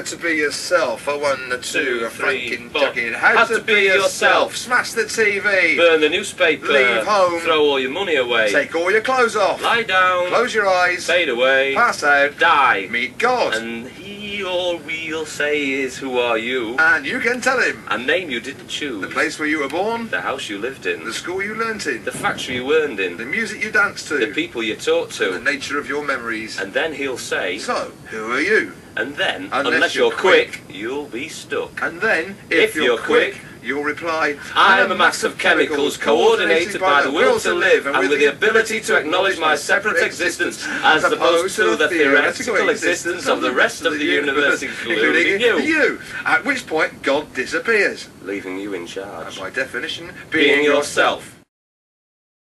how to be yourself. A one, a two, a franking four. How, How to, be yourself. Smash the TV. Burn the newspaper. Leave home. Throw all your money away. Take all your clothes off. Lie down. Close your eyes. Fade away. Pass out. Die. Meet God. And he all we'll say is, Who are you? And you can tell him A name you didn't choose. the place where you were born, The house you lived in. the school you learnt in, The factory you earned in. the music you danced to. The people you talked to. the nature of your memories. And then he'll say, So, who are you? And then, Unless unless, you're you're quick, you'll be stuck. And then, if, If you're quick, you'll reply, I am a mass of chemicals coordinated by the will to live and with the ability to acknowledge my separate existence as opposed to the theoretical existence of the rest of the universe, including you, You. At which point, God disappears. leaving you in And charge. by definition, Being yourself.